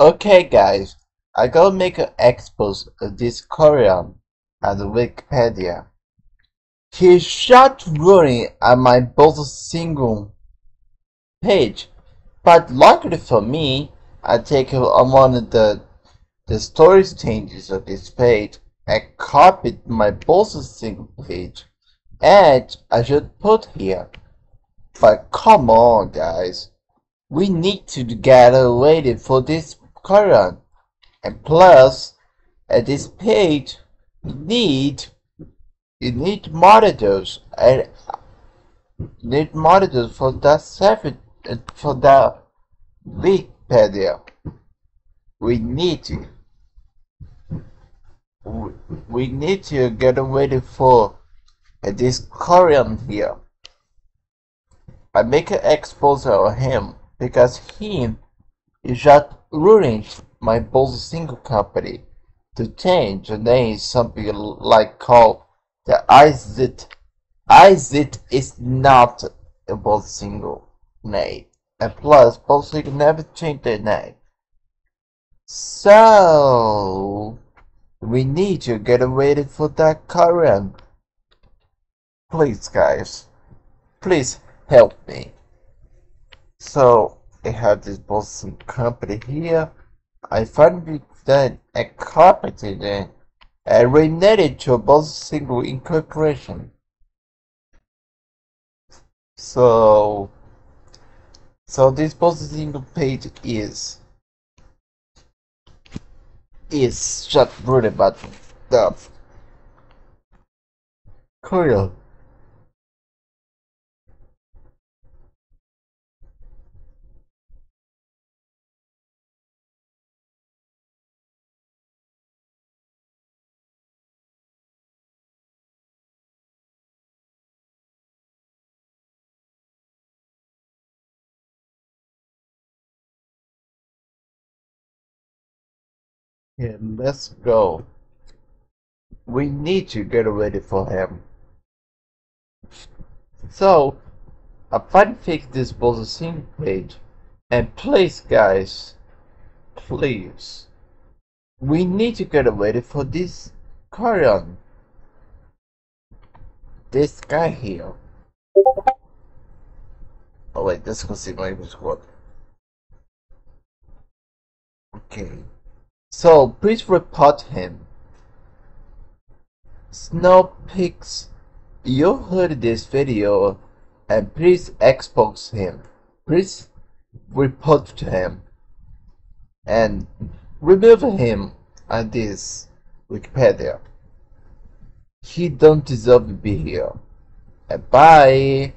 Okay guys, I gotta make an expose of this Korean at Wikipedia. He shot running at my Bowser Signal page, but luckily for me, I take one of the the stories changes of this page and copied my Bowser Signal page, and I should put here. But come on guys, we need to get ready for this Korean. And plus, at this page, you need you need monitors and need monitors for that seven for the Wikipedia. We need to we need to get ready for this Korean here. I make an expose of him because him is just ruining my Signal company to change the name something like called the IZIT. IZIT is not a single name. And plus, Signal never change their name. So, we need to get ready for that current. Please, guys, please help me. So, I have this Boston company here. I finally then a it and renamed it to a Bowser Signal incorporation. So, so this Bowser Signal page is is just really about the Korea Let's go. We need to get ready for him. So, finally fixed this processing page. And please, guys, please, we need to get ready for this Korean. This guy here. Oh wait, let's go see my squad. Okay. So please report him. Snowpix, you heard this video and please expose him. Please report to him and remove him on this Wikipedia. He don't deserve to be here. And bye.